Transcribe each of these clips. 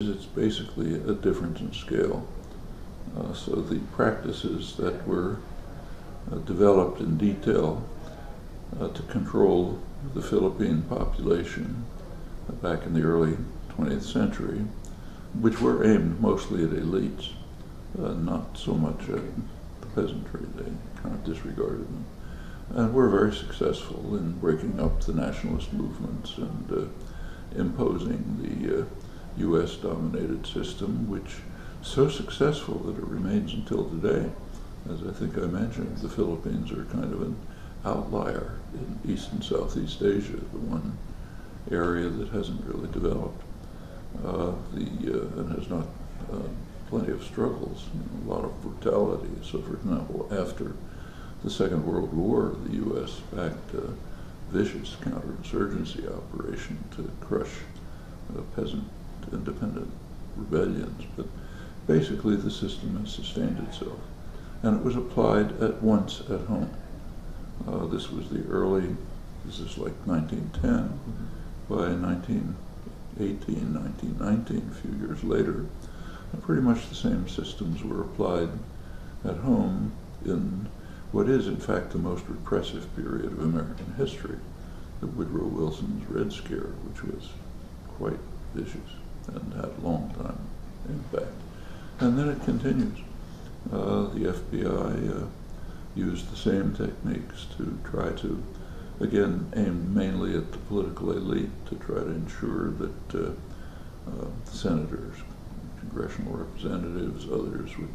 It's basically a difference in scale. Uh, so the practices that were uh, developed in detail uh, to control the Philippine population uh, back in the early 20th century, which were aimed mostly at elites, uh, not so much at the peasantry. They kind of disregarded them. And were very successful in breaking up the nationalist movements and uh, imposing the U.S. dominated system, which so successful that it remains until today. As I think I mentioned, the Philippines are kind of an outlier in East and Southeast Asia, the one area that hasn't really developed uh, the uh, and has not uh, plenty of struggles, you know, a lot of brutality. So, for example, after the Second World War, the U.S. backed a vicious counterinsurgency operation to crush peasant independent rebellions, but basically the system has sustained itself. And it was applied at once at home. Uh, this was the early, this is like 1910. Mm-hmm. By 1918, 1919, a few years later, pretty much the same systems were applied at home in what is, in fact, the most repressive period of American history, the Woodrow Wilson's Red Scare, which was quite vicious and had a long time impact. And then it continues. Uh, the FBI uh, used the same techniques to try to, again, aim mainly at the political elite to try to ensure that uh, uh senators, congressional representatives, others would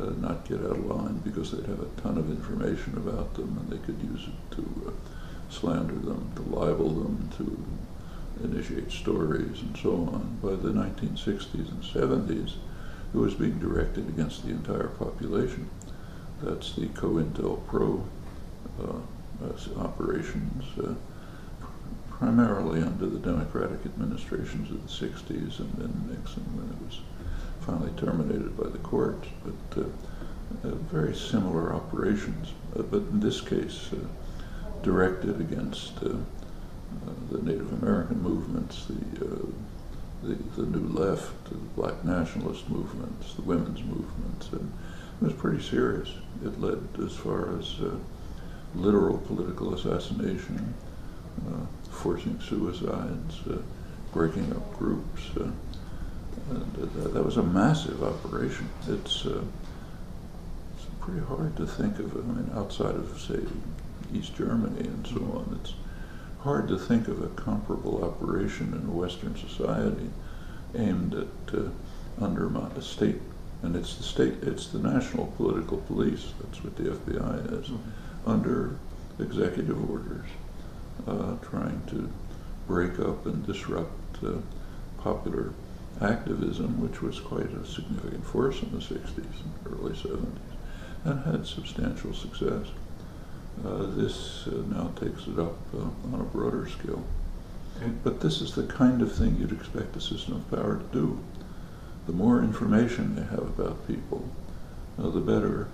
uh, not get out of line because they'd have a ton of information about them and they could use it to uh, slander them, to libel them, to initiate stories and so on. By the 1960s and 70s, it was being directed against the entire population. That's the COINTELPRO uh, operations, uh, primarily under the Democratic administrations of the 60s and then Nixon when it was finally terminated by the court. But uh, uh very similar operations, uh, but in this case, uh, directed against the Native American movements, the, uh, the, the New Left, the Black nationalist movements, the women's movements, and it was pretty serious. It led as far as uh, literal political assassination, uh, forcing suicides, uh, breaking up groups. Uh, and that was a massive operation. It's it's pretty hard to think of. I mean, outside of say East Germany and so on, it's hard to think of a comparable operation in a Western society aimed at uh, undermining a state. And it's the state, it's the national political police, that's what the FBI is, mm-hmm. under executive orders, uh, trying to break up and disrupt uh, popular activism, which was quite a significant force in the 60s and early 70s, and had substantial success. Uh, this uh, now takes it up uh, on a broader scale. But this is the kind of thing you'd expect a system of power to do. The more information they have about people, uh, the better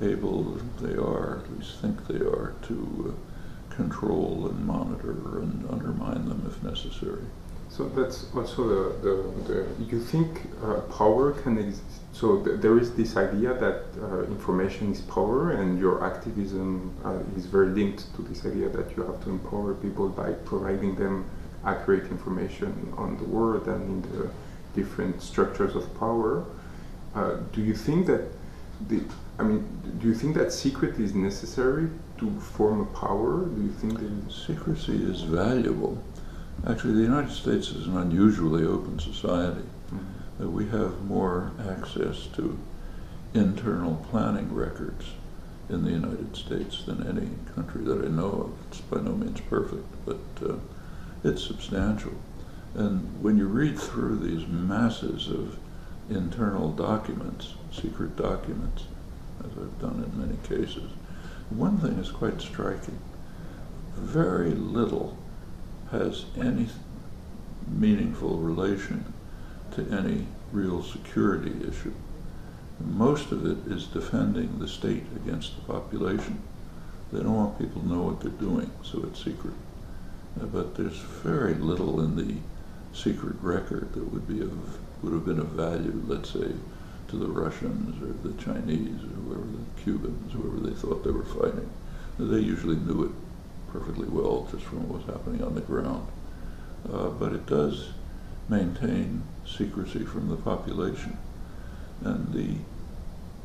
able they are, at least think they are, to uh, control and monitor and undermine them if necessary. So that's also the, the, the you think uh, power can exist. So th- there is this idea that uh, information is power, and your activism uh, is very linked to this idea that you have to empower people by providing them accurate information on the world and in the different structures of power. Uh, do you think that the I mean, do you think that secret is necessary to form a power? Do you think that secrecy is valuable? Actually, the United States is an unusually open society. We have more access to internal planning records in the United States than any country that I know of. It's by no means perfect, but uh, it's substantial. And when you read through these masses of internal documents, secret documents, as I've done in many cases, one thing is quite striking. Very little has any meaningful relation to any real security issue. Most of it is defending the state against the population. They don't want people to know what they're doing, so it's secret. Uh, but there's very little in the secret record that would be of would have been of value, let's say, to the Russians or the Chinese or whoever, the Cubans, whoever they thought they were fighting. They usually knew it perfectly well just from what was happening on the ground. Uh, but it does maintain secrecy from the population. And the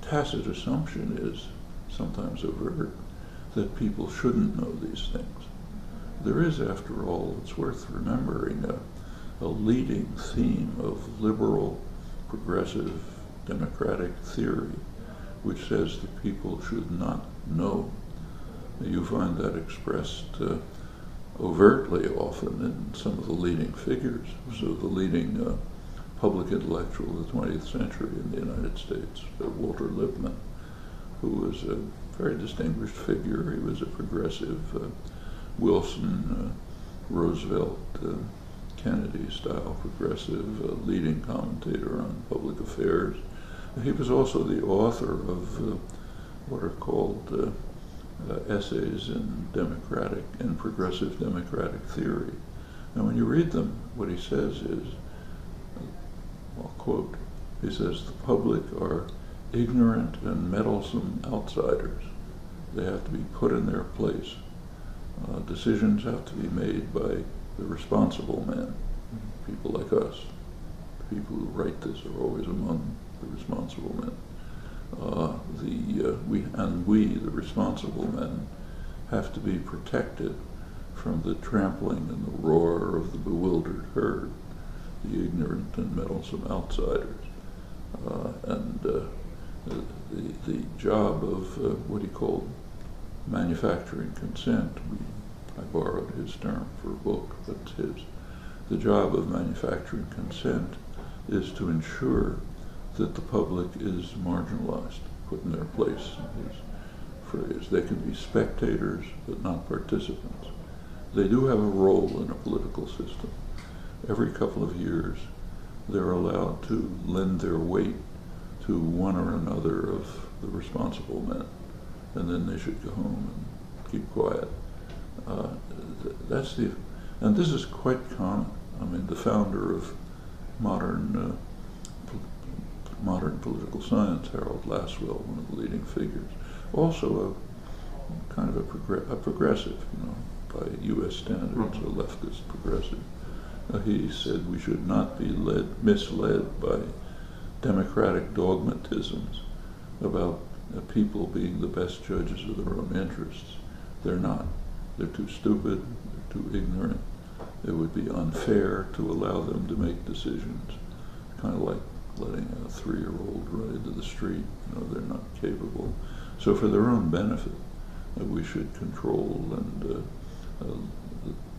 tacit assumption is, sometimes overt, that people shouldn't know these things. There is, after all, it's worth remembering, a, a leading theme of liberal, progressive, democratic theory, which says that people should not know. You find that expressed uh, overtly often in some of the leading figures. So the leading uh, public intellectual of the 20th century in the United States, uh, Walter Lippmann, who was a very distinguished figure. He was a progressive uh, Wilson, uh, Roosevelt, uh, Kennedy style progressive, leading commentator on public affairs. He was also the author of what are called uh, essays in democratic and progressive democratic theory. And when you read them, what he says is, I'll quote, he says, the public are ignorant and meddlesome outsiders. They have to be put in their place. Uh, decisions have to be made by the responsible men, people like us. The people who write this are always among the responsible men. Uh, the uh, we and we, the responsible men, have to be protected from the trampling and the roar of the bewildered herd, the ignorant and meddlesome outsiders, uh, and uh, the the job of uh, what he called manufacturing consent. We, I borrowed his term for a book, but his. The job of manufacturing consent is to ensure that the public is marginalized, put in their place. His phrase. They can be spectators, but not participants. They do have a role in a political system. Every couple of years, they're allowed to lend their weight to one or another of the responsible men, and then they should go home and keep quiet. Uh, th- that's the, and this is quite common. I mean, the founder of modern uh, modern political science, Harold Lasswell, one of the leading figures. Also a kind of a, progr- a progressive, you know, by U.S. standards, a leftist progressive. Uh, he said we should not be led, misled by democratic dogmatisms about uh, people being the best judges of their own interests. They're not. They're too stupid, they're too ignorant. It would be unfair to allow them to make decisions, kind of like letting a three-year-old run into the street. You know, they're not capable. So for their own benefit, uh, we should control and uh, uh,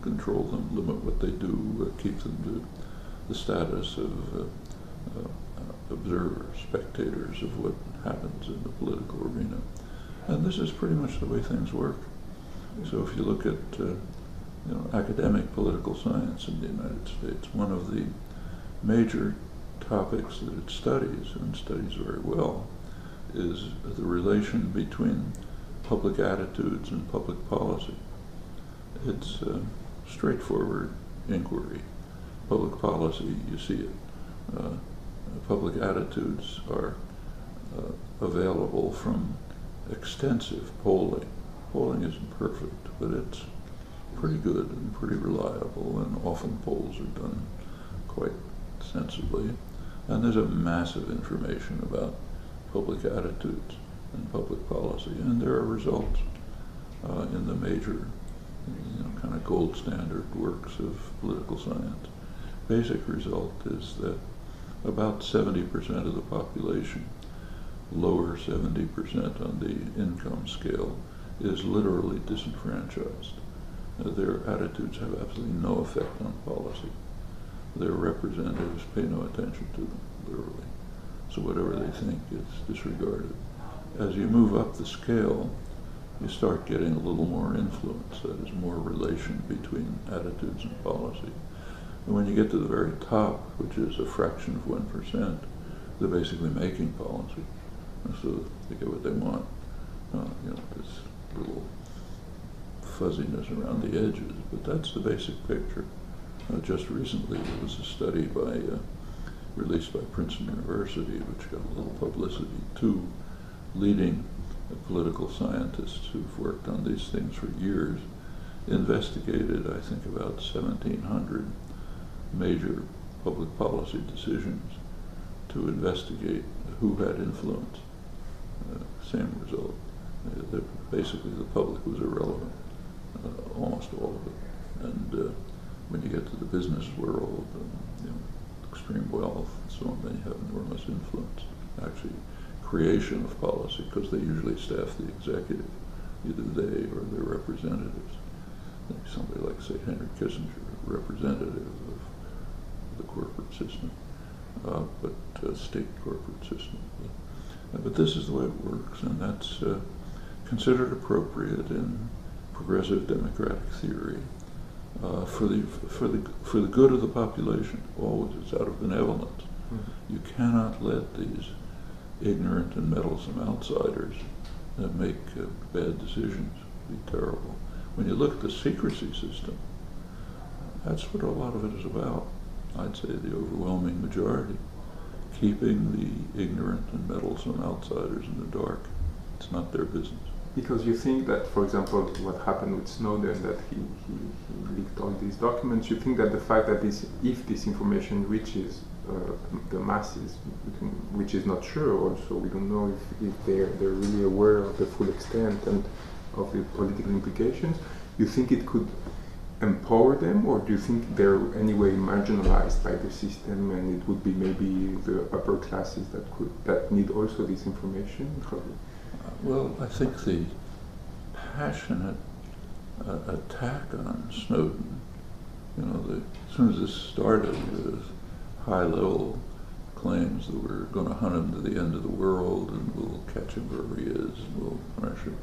control them, limit what they do, uh, keep them to the status of uh, uh, observers, spectators of what happens in the political arena. And this is pretty much the way things work. So if you look at you know, academic political science in the United States, one of the major topics that it studies, and studies very well, is the relation between public attitudes and public policy. It's a straightforward inquiry. Public policy, you see it. Uh, public attitudes are uh, available from extensive polling. Polling isn't perfect, but it's pretty good and pretty reliable, and often polls are done quite sensibly. And there's a massive information about public attitudes and public policy, and there are results uh, in the major, you know, kind of gold standard works of political science. Basic result is that about 70% of the population, lower 70% on the income scale, is literally disenfranchised. Uh, their attitudes have absolutely no effect on policy their representatives pay no attention to them, literally. So whatever they think is disregarded. As you move up the scale, you start getting a little more influence, that is, more relation between attitudes and policy. And when you get to the very top, which is a fraction of 1%, they're basically making policy. And so they get what they want. Uh, you know, this little fuzziness around the edges, but that's the basic picture. Uh, just recently, there was a study by uh, released by Princeton University, which got a little publicity, two leading political scientists who've worked on these things for years investigated, I think, about 1,700 major public policy decisions to investigate who had influence. Uh, same result. Uh, basically, the public was irrelevant, uh, almost all of it. And uh, when you get to the business world, and, you know, extreme wealth and so on, they have enormous influence. Actually, creation of policy, because they usually staff the executive, either they or their representatives. Somebody like, say, Henry Kissinger, representative of the corporate system, uh, but uh, state corporate system. But, uh, but, this is the way it works, and that's uh, considered appropriate in progressive democratic theory uh, for the for the for the good of the population. Always, it's out of benevolence. Mm-hmm. You cannot let these ignorant and meddlesome outsiders that make uh, bad decisions be terrible. When you look at the secrecy system, that's what a lot of it is about. I'd say the overwhelming majority, keeping the ignorant and meddlesome outsiders in the dark. It's not their business. Because you think that, for example, what happened with Snowden, that he, he, he leaked all these documents, you think that the fact that this, if this information reaches uh, the masses, which is not sure also, we don't know if, if they're, they're really aware of the full extent and of the political implications, you think it could empower them, or do you think they're anyway marginalized by the system, and it would be maybe the upper classes that could that need also this information? Well, I think the passionate uh, attack on Snowden, you know, the, as soon as this started with high-level claims that we're going to hunt him to the end of the world and we'll catch him wherever he is and we'll punish him.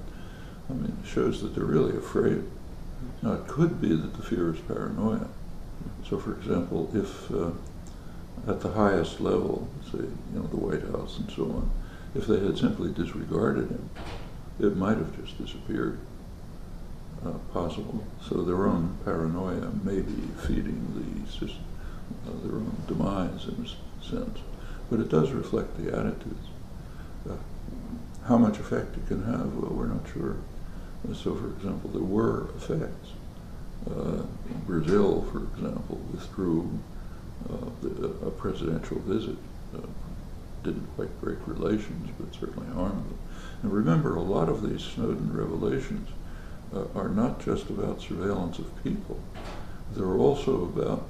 I mean, it shows that they're really afraid. Now, it could be that the fear is paranoia. So, for example, if uh, at the highest level, say, you know, the White House and so on, if they had simply disregarded him, it might have just disappeared. Uh, possible. So their own paranoia may be feeding the uh, their own demise in a sense. But it does reflect the attitudes. Uh, how much effect it can have, well, we're not sure. So, for example, there were effects. Uh, Brazil, for example, withdrew uh, the, a presidential visit. Didn't quite break relations, but certainly harmed them. And remember, a lot of these Snowden revelations uh, are not just about surveillance of people. They're also about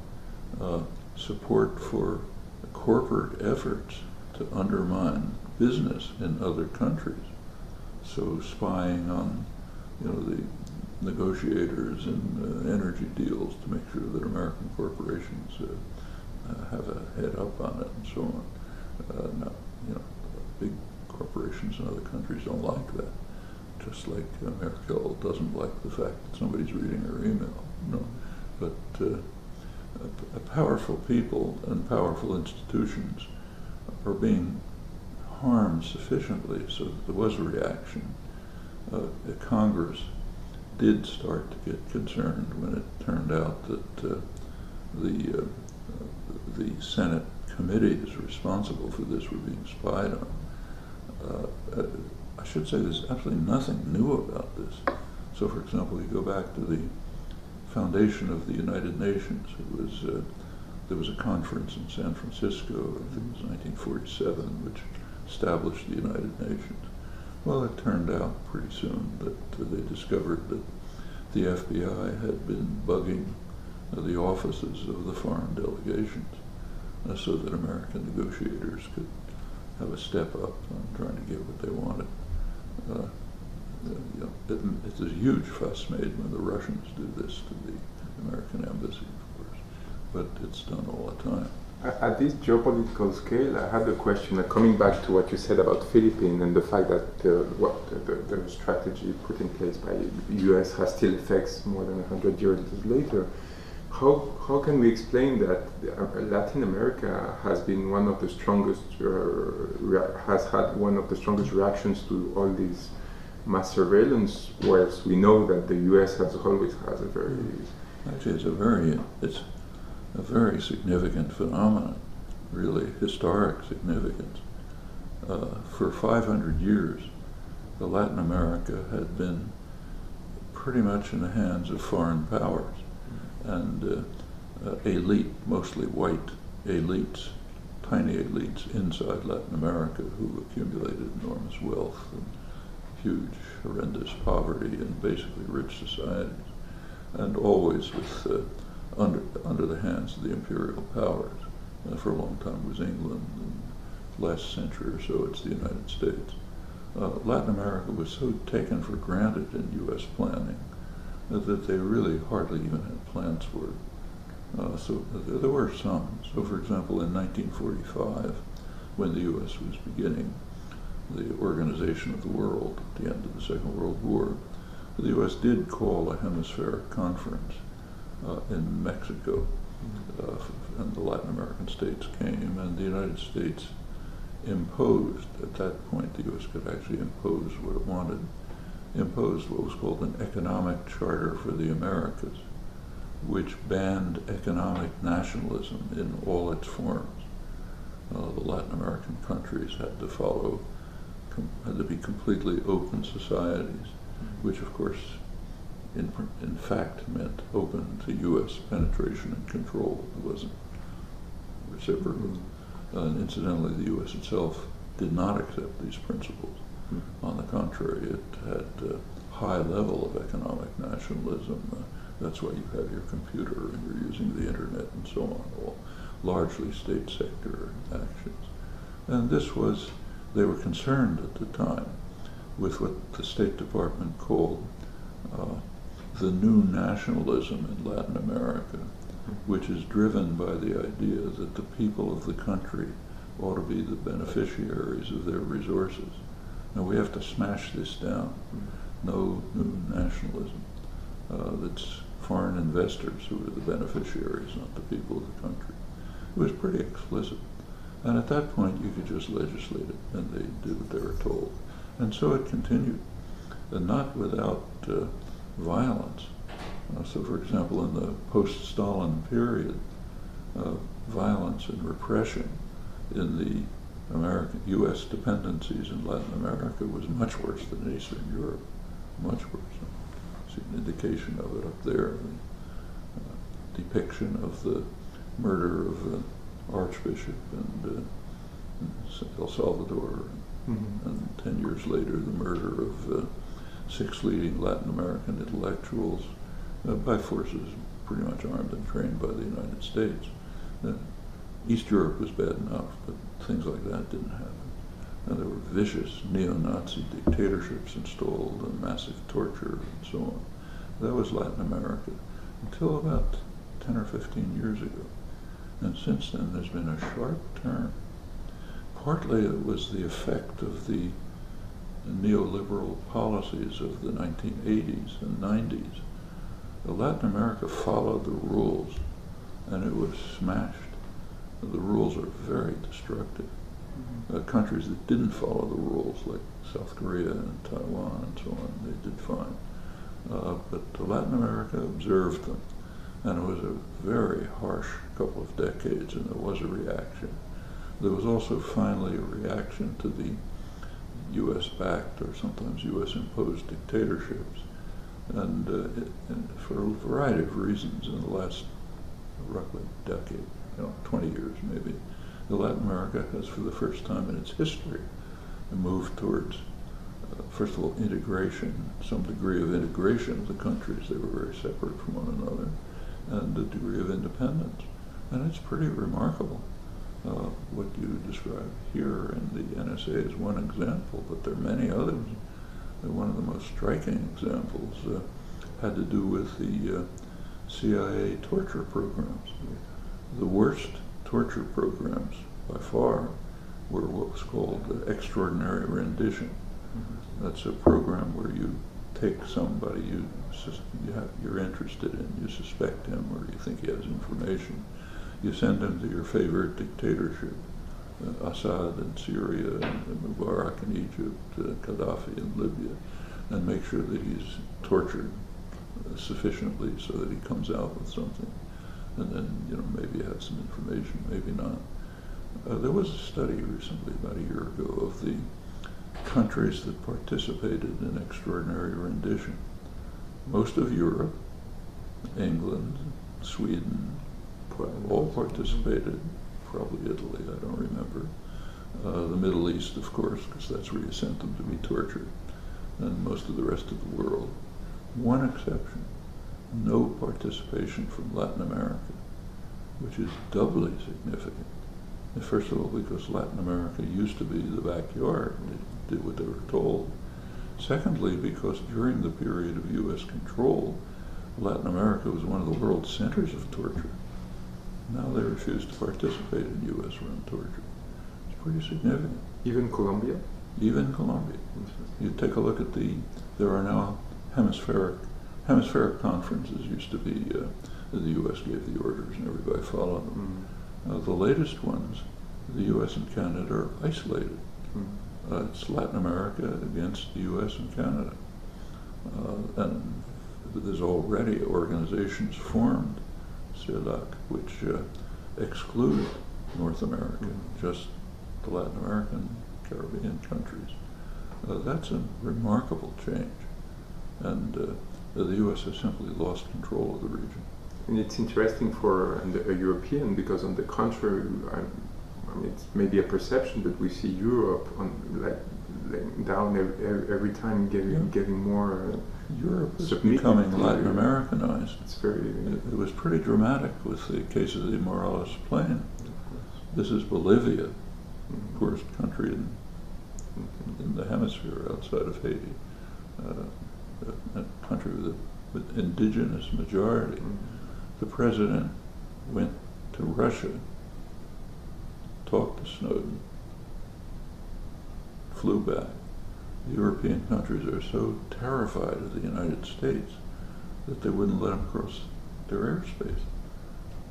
uh, support for corporate efforts to undermine business in other countries. So spying on you know, the negotiators in uh, energy deals to make sure that American corporations uh, uh, have a head up on it and so on. Uh, you know, big corporations in other countries don't like that. Just like Merkel doesn't like the fact that somebody's reading her email. You know? But uh, powerful people and powerful institutions are being harmed sufficiently so that there was a reaction uh, Congress did start to get concerned when it turned out that uh, the uh, the Senate committees responsible for this were being spied on. Uh, uh, I should say there's absolutely nothing new about this. So, for example, you go back to the foundation of the United Nations. It was uh, there was a conference in San Francisco. I think it was 1947, which established the United Nations. Well, it turned out pretty soon that uh, they discovered that the FBI had been bugging the offices of the foreign delegations so that American negotiators could have a step up on trying to get what they wanted. Uh, you know, it, it's a huge fuss made when the Russians do this to the American embassy, of course, but it's done all the time. At this geopolitical scale, I had a question uh, coming back to what you said about Philippines and the fact that well, the, the, the, strategy put in place by the US has still effects more than 100 years later. How, how can we explain that uh, Latin America has been one of the strongest, uh, has had one of the strongest reactions to all these mass surveillance, whereas we know that the US has always has a very... Actually, it's a very, it's a very significant phenomenon. really historic significance. Uh, for 500 years, the Latin America had been pretty much in the hands of foreign powers and uh, uh, elite, mostly white elites, tiny elites inside Latin America who accumulated enormous wealth and huge, horrendous poverty and basically rich societies, and always with uh, under under the hands of the imperial powers. Uh, for a long time it was England, and last century or so it's the United States. Uh, Latin America was so taken for granted in U.S. planning that they really hardly even had plans for. Uh, so there were some. So, for example, in 1945, when the U.S. was beginning the organization of the world at the end of the Second World War, the U.S. did call a hemispheric conference uh, in Mexico, uh, and the Latin American states came, and the United States imposed, at that point, the U.S. could actually impose what it wanted, imposed what was called an economic charter for the Americas which banned economic nationalism in all its forms. Uh, the Latin American countries had to follow, had to be completely open societies, which of course, in, in fact, meant open to U.S. penetration and control. It wasn't reciprocal. Mm-hmm. and incidentally, the U.S. itself did not accept these principles. On the contrary, it had a high level of economic nationalism. Uh, that's why you have your computer and you're using the internet and so on, all largely state sector actions. And this was, they were concerned at the time with what the State Department called uh, the new nationalism in Latin America, which is driven by the idea that the people of the country ought to be the beneficiaries of their resources. Now we have to smash this down. No new nationalism. Uh, that's foreign investors who are the beneficiaries, not the people of the country. It was pretty explicit. And at that point, you could just legislate it, and they did what they were told. And so it continued, and not without uh, violence. Uh, so, for example, in the post-Stalin period, uh, violence and repression in the American U.S. dependencies in Latin America was much worse than in Eastern Europe, much worse see an indication of it up there. The uh, depiction of the murder of the Archbishop and uh, El Salvador, mm-hmm. and ten years later the murder of uh, six leading Latin American intellectuals uh, by forces pretty much armed and trained by the United States. Uh, East Europe was bad enough, but things like that didn't happen. And there were vicious neo-Nazi dictatorships installed and massive torture and so on. That was Latin America until about 10 or 15 years ago. And since then there's been a sharp turn. Partly it was the effect of the neoliberal policies of the 1980s and 90s. Latin America followed the rules and it was smashed. The rules are very destructive uh, countries that didn't follow the rules, like South Korea and Taiwan and so on, they did fine. Uh, but Latin America observed them, and it was a very harsh couple of decades, and there was a reaction. There was also finally a reaction to the U.S. backed or sometimes U.S. imposed dictatorships. And, uh, it, and, for a variety of reasons in the last roughly decade, you know, 20 years maybe, Latin America has, for the first time in its history, moved towards, uh, first of all, integration, some degree of integration of the countries. They were very separate from one another, and a degree of independence. And it's pretty remarkable. Uh, what you describe here in the NSA is one example, but there are many others. One of the most striking examples uh, had to do with the uh, CIA torture programs. The worst torture programs by far were what was called extraordinary rendition. Mm-hmm. That's a program where you take somebody you, you have, you're interested in, you suspect him or you think he has information, you send him to your favorite dictatorship, uh, Assad in Syria, and Mubarak in Egypt, uh, Gaddafi in Libya, and make sure that he's tortured uh, sufficiently so that he comes out with something and then you know maybe have some information, maybe not. Uh, there was a study recently, about a year ago, of the countries that participated in extraordinary rendition. Most of Europe, England, Sweden, all participated, probably Italy, I don't remember. Uh, the Middle East, of course, because that's where you sent them to be tortured, and most of the rest of the world. One exception no participation from Latin America, which is doubly significant. First of all, because Latin America used to be the backyard, they did what they were told. Secondly, because during the period of U.S. control, Latin America was one of the world's centers of torture. Now they refuse to participate in U.S. run torture. It's pretty significant. Even Colombia? Even Colombia. You take a look at the, there are now hemispheric, hemispheric conferences used to be, uh, the U.S. gave the orders and everybody followed them. Mm. Uh, the latest ones, the U.S. and Canada are isolated. Mm. Uh, it's Latin America against the U.S. and Canada. Uh, and there's already organizations formed CELAC, which uh, exclude North America, mm. just the Latin American, Caribbean countries. Uh, that's a remarkable change. And uh, the U.S. has simply lost control of the region. And it's interesting for a European because, on the contrary, I, I mean, it's maybe a perception that we see Europe on like, like down every, every time getting yeah. getting more. Uh, Europe is becoming Latin Americanized. It's very. It, it, was pretty dramatic with the case of the Morales Plane. This is Bolivia, mm-hmm. poorest country in, mm-hmm. in the hemisphere outside of Haiti, uh, a, a, country with, a, with indigenous majority. Mm-hmm. The president went to Russia, talked to Snowden, flew back The European countries are so terrified of the United States that they wouldn't let them cross their airspace.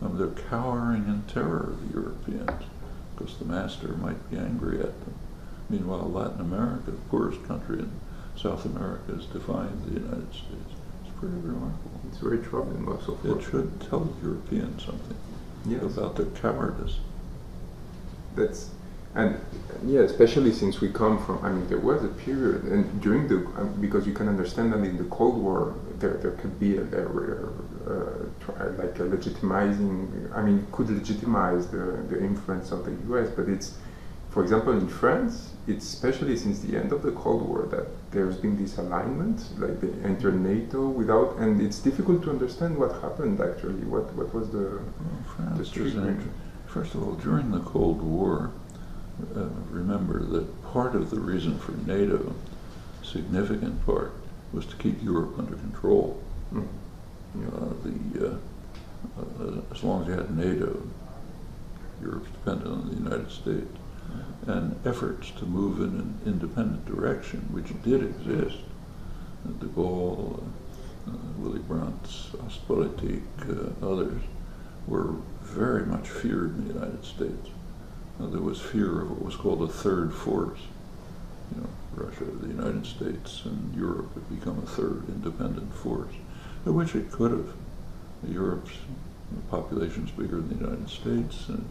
Um, they're cowering in terror of the Europeans because the master might be angry at them. Meanwhile, Latin America, the poorest country in South America, is defined the United States. It's pretty remarkable. It's very troubling also. it should tell Europeans something yes. about their cowardice. That's and yeah, especially since we come from, I mean, there was a period, and during the, um, because you can understand that in the Cold War, there, there could be a, a, a, like a legitimizing, I mean, could legitimize the, the influence of the US, but it's, for example, in France, it's especially since the end of the Cold War that there's been this alignment, like they entered NATO without, and it's difficult to understand what happened actually. What what was the, well, the treatment? First of all, during the Cold War, uh, remember that part of the reason for NATO, significant part, was to keep Europe under control. Mm. Uh, the, uh, uh, as long as you had NATO, Europe's dependent on the United States. And efforts to move in an independent direction, which did exist, de Gaulle, uh, Willy Brandt, Ostpolitik, others, were very much feared in the United States. Uh, there was fear of what was called a third force. You know, Russia, the United States, and Europe would become a third independent force, which it could have. Europe's population is bigger than the United States, and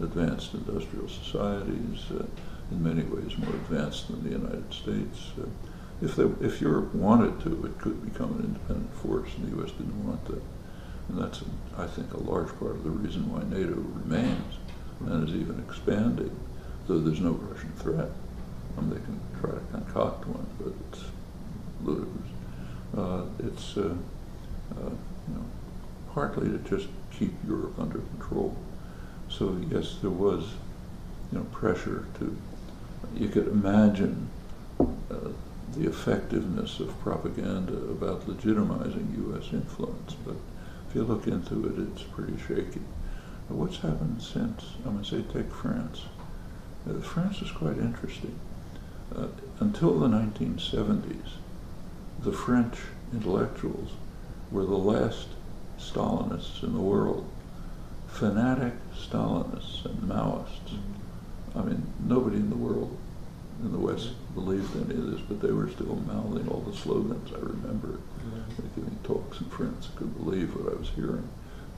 advanced industrial societies, uh, in many ways more advanced than the United States. Uh, if, they, if Europe wanted to, it could become an independent force, and the U.S. didn't want that. And that's, I think, a large part of the reason why NATO remains and is even expanding, though there's no Russian threat. They can try to concoct one, but it's ludicrous. Uh, it's uh, uh, you know, partly to just keep Europe under control. So yes, there was you know pressure to. You could imagine uh, the effectiveness of propaganda about legitimizing U.S. influence, but if you look into it, it's pretty shaky. But what's happened since? I'm going to say take France. Uh, France is quite interesting. Uh, until the 1970s, the French intellectuals were the last Stalinists in the world. Fanatic Stalinists and Maoists. I mean, nobody in the world in the West believed any of this, but they were still mouthing all the slogans. I remember mm-hmm. giving talks in France. I couldn't believe what I was hearing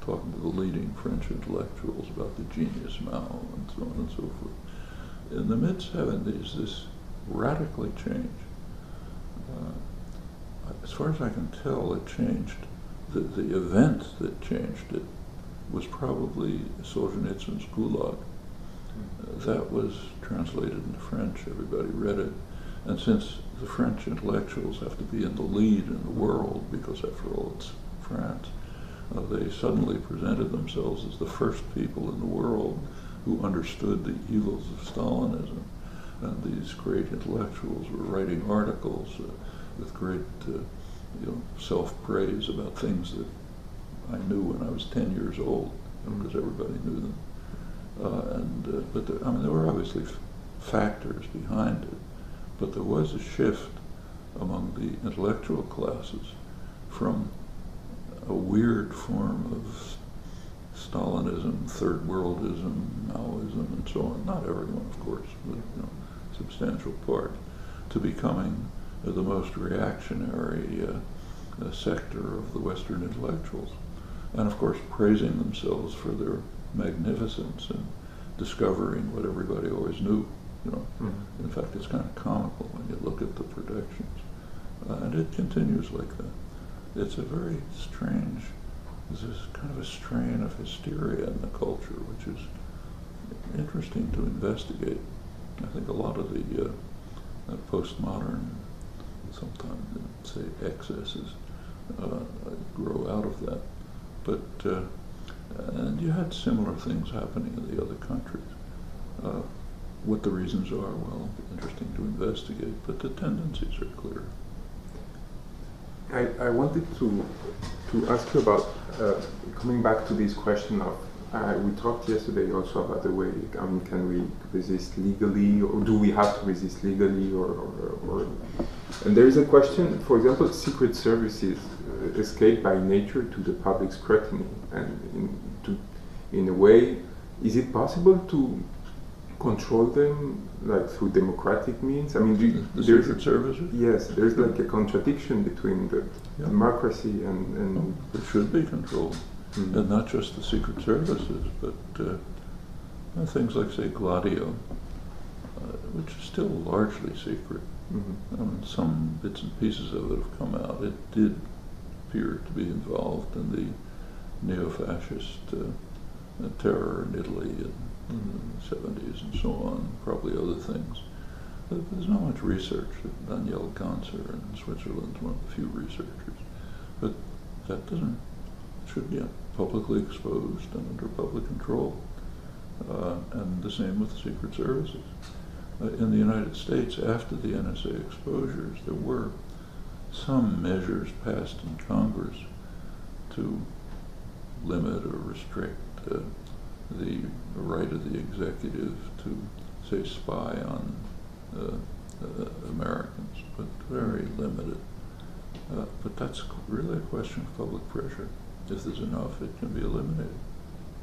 talking to the leading French intellectuals about the genius Mao and so on and so forth. In the mid 70s, this radically changed. Uh, as far as I can tell, it changed. The, the event that changed it was probably Solzhenitsyn's Gulag. Uh, that was translated into French, everybody read it. And since the French intellectuals have to be in the lead in the world, because after all it's France, uh, they suddenly presented themselves as the first people in the world who understood the evils of Stalinism. And these great intellectuals were writing articles uh, with great uh, you know, self-praise about things that I knew when I was 10 years old, because everybody knew them. Uh, and uh, but I mean, there were obviously factors behind it, but there was a shift among the intellectual classes from a weird form of Stalinism, Third Worldism, Maoism, and so on. Not everyone, of course, but you know, substantial part, to becoming the most reactionary uh, uh, sector of the Western intellectuals, and of course praising themselves for their magnificence and discovering what everybody always knew. You know, mm-hmm. in fact, it's kind of comical when you look at the predictions, uh, and it continues like that. It's a very strange. There's this kind of a strain of hysteria in the culture, which is interesting to investigate. I think a lot of the uh, postmodern, sometimes say excesses, uh, grow out of that. But uh, and you had similar things happening in the other countries. Uh, what the reasons are, well, interesting to investigate, but the tendencies are clear. I, I wanted to to ask you about uh, coming back to this question of uh, we talked yesterday also about the way I mean can we resist legally or do we have to resist legally or, or, or and there is a question for example secret services escape by nature to the public scrutiny and in, to, in a way is it possible to control them like through democratic means? I mean, do, the secret services. Yes, there's like a contradiction between the yeah. democracy and, and well, it should be controlled, mm-hmm. and not just the secret services, but uh, things like say Gladio, uh, which is still largely secret. Mm-hmm. I mean, some bits and pieces of it have come out. It did appear to be involved in the neo-fascist uh, terror in Italy and in the 70s and so on, probably other things. There's not much research. Daniel Ganser in Switzerland is one of the few researchers. But that doesn't, should be publicly exposed and under public control. Uh, and the same with the Secret Services. Uh, in the United States, after the NSA exposures, there were some measures passed in Congress to limit or restrict uh, the right of the executive to, say, spy on uh, uh, Americans, but very limited. Uh, but that's really a question of public pressure. If there's enough, it can be eliminated.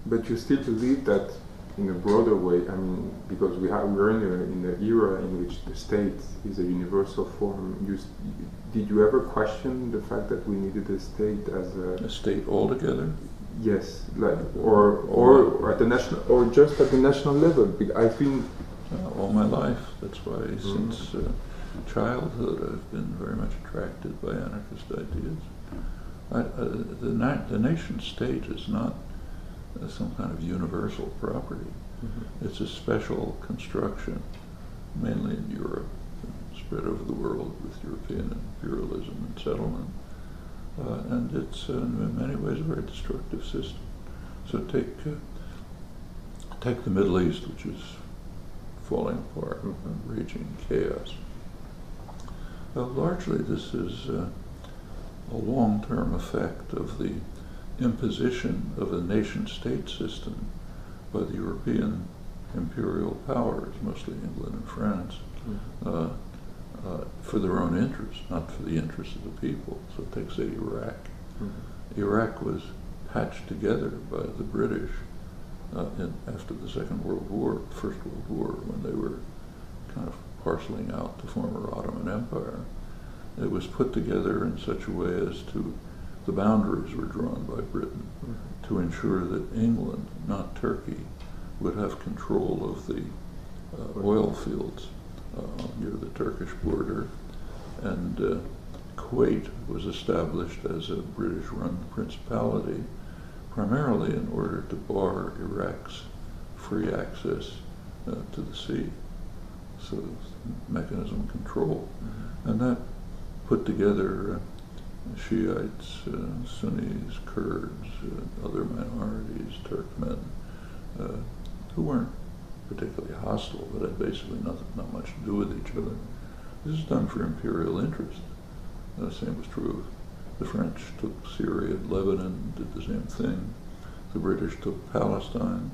But you still believe that in a broader way, I mean, because we have, we're in, a, in an era in which the state is a universal form. You, did you ever question the fact that we needed a state as a... A state altogether? Yes, like or or at the national or just at the national level. I've been uh, all my life. That's why mm-hmm. since uh, childhood I've been very much attracted by anarchist ideas. I, uh, the, na- the nation state is not uh, some kind of universal property. Mm-hmm. It's a special construction, mainly in Europe, spread over the world with European imperialism and settlement. Uh, and it's uh, in many ways a very destructive system. So take uh, take the Middle East, which is falling apart and raging chaos. Largely, this is uh, a long-term effect of the imposition of a nation-state system by the European imperial powers, mostly England and France, mm-hmm uh, for their own interests, not for the interests of the people. So take, say, Iraq. Mm-hmm. Iraq was patched together by the British uh, in, after the Second World War, First World War, when they were kind of parceling out the former Ottoman Empire. It was put together in such a way as to the boundaries were drawn by Britain to ensure that England, not Turkey, would have control of the uh, oil fields uh, near the Turkish border. And uh, Kuwait was established as a British run principality primarily in order to bar Iraq's free access uh, to the sea. So, mechanism control. And that put together uh, Shiites, uh, Sunnis, Kurds, uh, other minorities, Turkmen, uh, who weren't particularly hostile, but had basically nothing, not much to do with each other. This is done for imperial interest. The same was true of the French took Syria, and Lebanon, did the same thing. The British took Palestine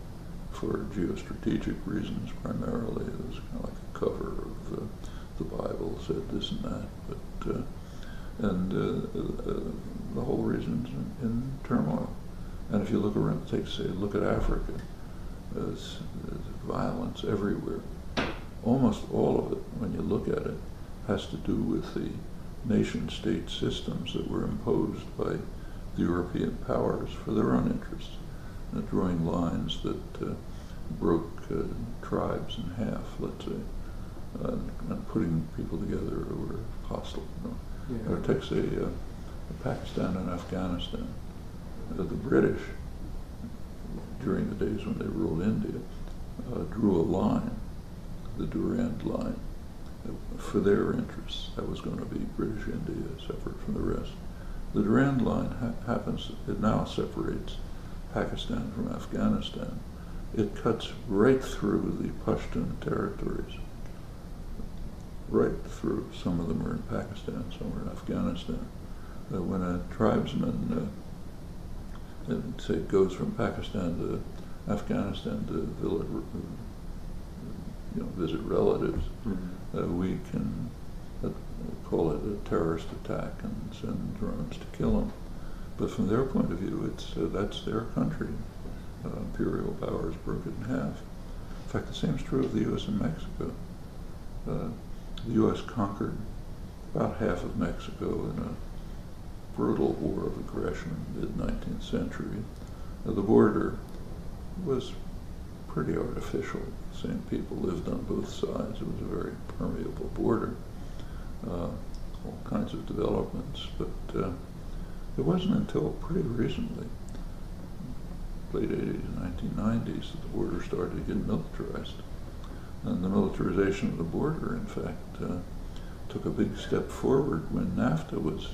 for geostrategic reasons primarily. It was kind of like a cover of uh, the Bible, said this and that, but uh, and uh, uh, the whole region's in, in turmoil. And if you look around, take say, look at Africa, there's, there's violence everywhere. Almost all of it, when you look at it, has to do with the nation-state systems that were imposed by the European powers for their own interests, drawing lines that uh, broke uh, tribes in half, let's say, and putting people together who were hostile. You know. Yeah. Or take, say, uh, Pakistan and Afghanistan. Uh, the British, during the days when they ruled India, uh, drew a line, the Durand Line, for their interests. That was going to be British India, separate from the rest. The Durand Line ha- happens, it now separates Pakistan from Afghanistan. It cuts right through the Pashtun territories right through. Some of them are in Pakistan, some are in Afghanistan. Uh, when a tribesman, uh, uh, say, goes from Pakistan to Afghanistan to visit, you know, visit relatives, Mhm. uh, we can uh, call it a terrorist attack and send drones to kill them. But from their point of view, it's uh, that's their country. Uh, imperial powers broke it in half. In fact, the same is true of the U.S. and Mexico. Uh, the U.S. conquered about half of Mexico in a brutal war of aggression in the mid-19th century. Uh, the border was pretty artificial. The same people lived on both sides. It was a very permeable border. Uh, all kinds of developments, but uh, it wasn't until pretty recently, late 80s, 1990s, that the border started to get militarized. And the militarization of the border, in fact, uh, took a big step forward when NAFTA was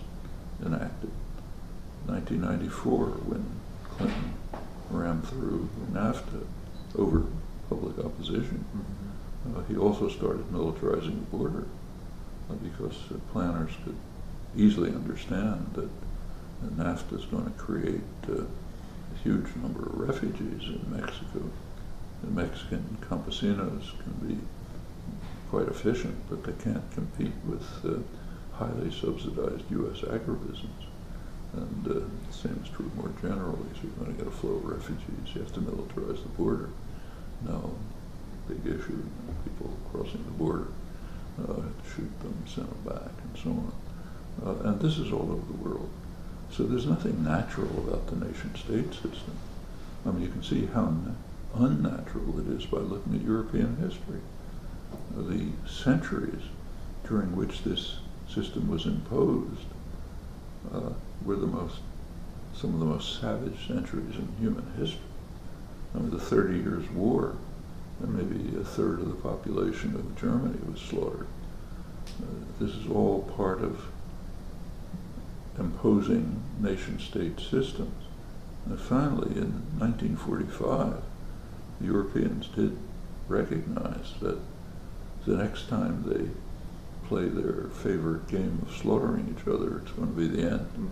enacted. 1994, when Clinton rammed through NAFTA over public opposition. Mhm. Uh, he also started militarizing the border uh, because uh, planners could easily understand that uh, NAFTA is going to create uh, a huge number of refugees in Mexico. The Mexican campesinos can be quite efficient, but they can't compete with uh, highly subsidized U.S. agribusiness. And uh, the same is true more generally. So you're going to get a flow of refugees. You have to militarize the border. Now, big issue, people crossing the border, uh, shoot them, send them back, and so on. Uh, and this is all over the world. So there's nothing natural about the nation-state system. I mean, you can see how unnatural it is by looking at European history. The centuries during which this system was imposed uh, were the most, some of the most savage centuries in human history. I mean, the Thirty Years' War, and maybe a third of the population of Germany was slaughtered. Uh, this is all part of imposing nation-state systems. And finally, in 1945, the Europeans did recognize that the next time they play their favorite game of slaughtering each other, it's going to be the end.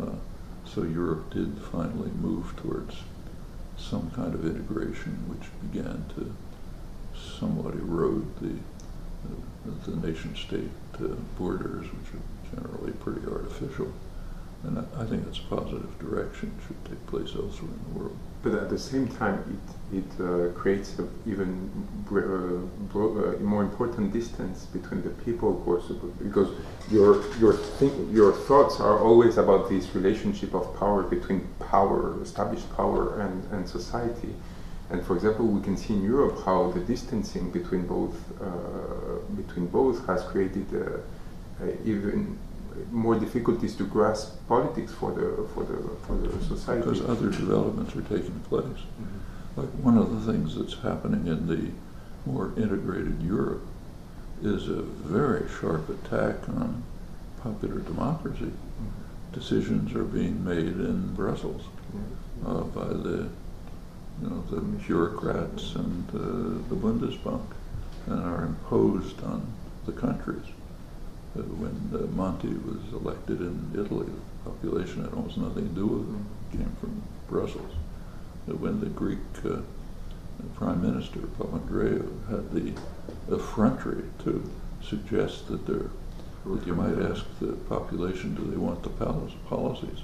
Uh, so Europe did finally move towards some kind of integration, which began to somewhat erode the the, the nation-state uh, borders, which are generally pretty artificial. And I, think it's a positive direction, should take place elsewhere in the world. But at the same time, it, it uh, creates an even uh, uh, more important distance between the people who are supposed because your your your thoughts are always about this relationship of power between power, established power, and, and society. And for example, we can see in Europe how the distancing between both uh, between both has created uh, even more difficulties to grasp politics for the for the for the society. Because other developments are taking place. Mhm. Like one of the things that's happening in the more integrated Europe is a very sharp attack on popular democracy. Decisions are being made in Brussels Yeah. uh, by the, you know, the bureaucrats and uh, the Bundesbank, and are imposed on the countries. Uh, when uh, Monti was elected in Italy, the population had almost nothing to do with it. It came from Brussels. When the Greek uh, Prime Minister Papandreou had the effrontery to suggest that there, that you might ask the population, do they want the palace policies?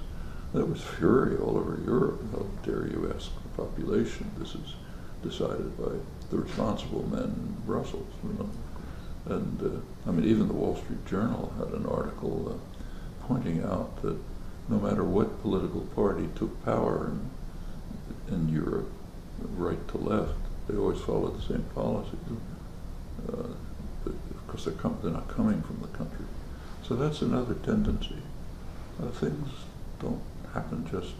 There was fury all over Europe. How dare you ask the population? This is decided by the responsible men in Brussels. You know? And uh, I mean, even the Wall Street Journal had an article uh, pointing out that no matter what political party took power in, in Europe, right to left, they always followed the same policies. Uh, because they're, com- they're not coming from the country. So that's another tendency. Uh, things don't happen just